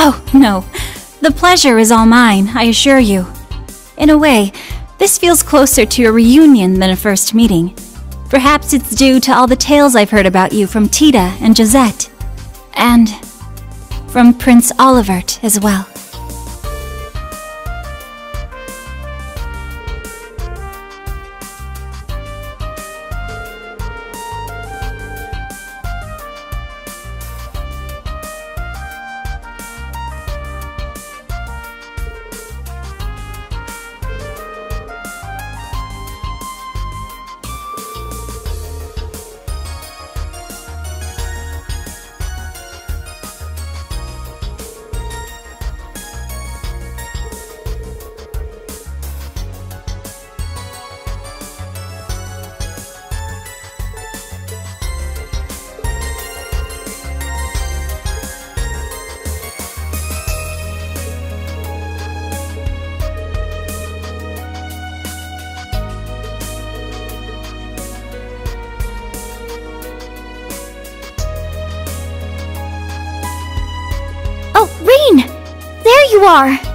Oh, no. The pleasure is all mine, I assure you. In a way, this feels closer to a reunion than a first meeting. Perhaps it's due to all the tales I've heard about you from Tita and Josette. And from Prince Olivert as well. You are!